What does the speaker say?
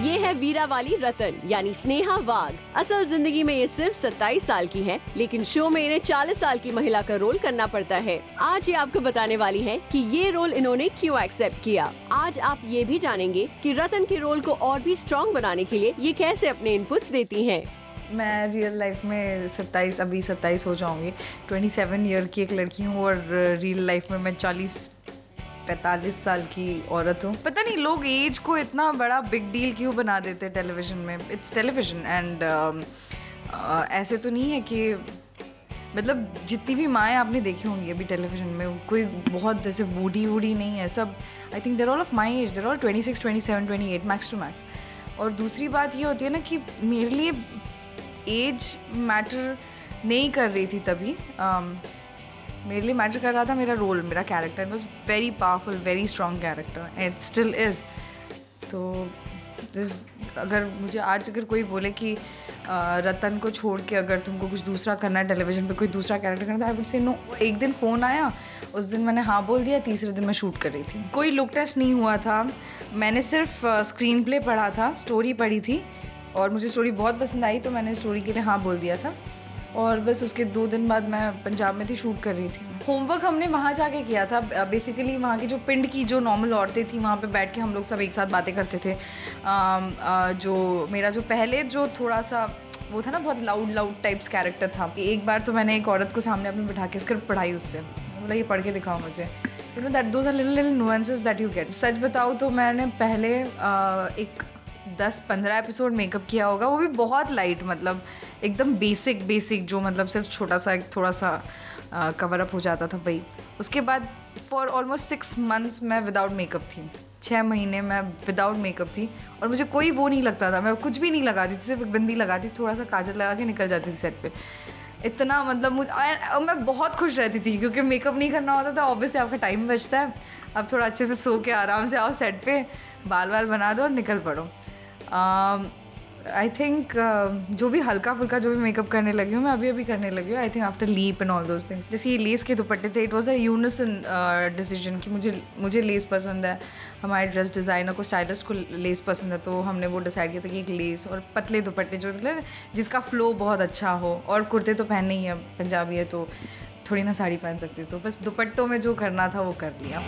है वीरा वाली रतन, यानी स्नेहा वाघ। असल ज़िंदगी में ये सिर्फ़ 27 साल की है, लेकिन शो में इन्हें 40 साल की महिला का रोल करना पड़ता है। आज ये आपको बताने वाली है कि ये रोल इन्होंने क्यों एक्सेप्ट किया। आज आप ये भी जानेंगे कि रतन के रोल को और भी स्ट्रॉन्ग बनाने के लिए ये कैसे अपने इनपुट्स देती हैं। मैं रियल लाइफ में सत्ताईस, अभी सत्ताईस हो जाऊँगी। ट्वेंटी सेवन ईयर की एक लड़की हूँ और रियल लाइफ में मैं चालीस पैंतालीस साल की औरत हूँ। पता नहीं लोग एज को इतना बड़ा बिग डील क्यों बना देते हैं टेलीविज़न में? इट्स टेलीविज़न एंड ऐसे तो नहीं है कि मतलब जितनी भी माएँ आपने देखी होंगी अभी टेलीविज़न में कोई बहुत जैसे बूढ़ी वूढ़ी नहीं है सब I think they're all of my age they're all twenty six twenty seven twenty eight max to max और दूसरी बात ये होती है ना कि मेरे लिए एज मैटर नहीं कर रही थी तभी um, मेरे लिए मैटर कर रहा था, मेरा रोल मेरा character was very powerful very strong character it still is तो दिस अगर मुझे आज अगर कोई बोले कि रतन को छोड़ के अगर तुमको कुछ दूसरा करना है टेलीविज़न पे, कोई दूसरा कैरेक्टर करना था आई वुड से नो एक दिन फ़ोन आया, उस दिन मैंने हाँ बोल दिया, तीसरे दिन मैं शूट कर रही थी। कोई लुक टेस्ट नहीं हुआ था। मैंने सिर्फ़ स्क्रीन प्ले पढ़ा था स्टोरी पढ़ी थी, और मुझे स्टोरी बहुत पसंद आई तो मैंने स्टोरी के लिए हाँ बोल दिया था। और बस उसके दो दिन बाद मैं पंजाब में थी शूट कर रही थी। होमवर्क हमने वहाँ जाके किया था। बेसिकली वहाँ की जो पिंड की जो नॉर्मल औरतें थी वहाँ पे बैठ के हम लोग सब एक साथ बातें करते थे। आ, आ, जो मेरा जो पहले जो थोड़ा सा वो था ना बहुत लाउड लाउड टाइप्स कैरेक्टर था। एक बार तो मैंने एक औरत को सामने अपने बिठा के स्क्रिप्ट पढ़ाई उससे। मतलब ये पढ़ के दिखाओ मुझे। So no that those are little little nuances that you get सच बताओ तो मैंने पहले आ, एक दस पंद्रह एपिसोड मेकअप किया होगा, वो भी बहुत लाइट मतलब एकदम बेसिक बेसिक जो मतलब सिर्फ़ छोटा सा थोड़ा सा कवर अप हो जाता था भाई। उसके बाद फॉर ऑलमोस्ट सिक्स मंथ्स मैं विदाउट मेकअप थी। छः महीने मैं विदाउट मेकअप थी और मुझे कोई वो नहीं लगता था। मैं कुछ भी नहीं लगाती थी, सिर्फ़ एक बिंदी लगाती, थोड़ा सा काजल लगा के निकल जाती थी सेट पे। इतना मतलब मुझे मैं बहुत खुश रहती थी क्योंकि मेकअप नहीं करना होता था ऑब्वियसली आपका टाइम बचता है। अब थोड़ा अच्छे से सो के आराम से आओ सेट पे बाल बाल बना दो और निकल पड़ो। आई थिंक uh, जो भी हल्का फुल्का जो भी मेकअप करने लगी हूँ मैं अभी अभी करने लगी हूँ I think after leap and all those things जैसे ये लेस के दुपट्टे थे it was a unison decision कि मुझे मुझे लेस पसंद है। हमारे ड्रेस डिज़ाइनर को स्टाइलिस्ट को लेस पसंद है तो हमने वो डिसाइड किया था कि एक लेस और पतले दुपट्टे जो मतलब जिसका फ्लो बहुत अच्छा हो और कुर्ते तो पहनने ही है पंजाबी है तो थोड़ी ना साड़ी पहन सकती तो बस दुपट्टों में जो करना था वो कर लिया।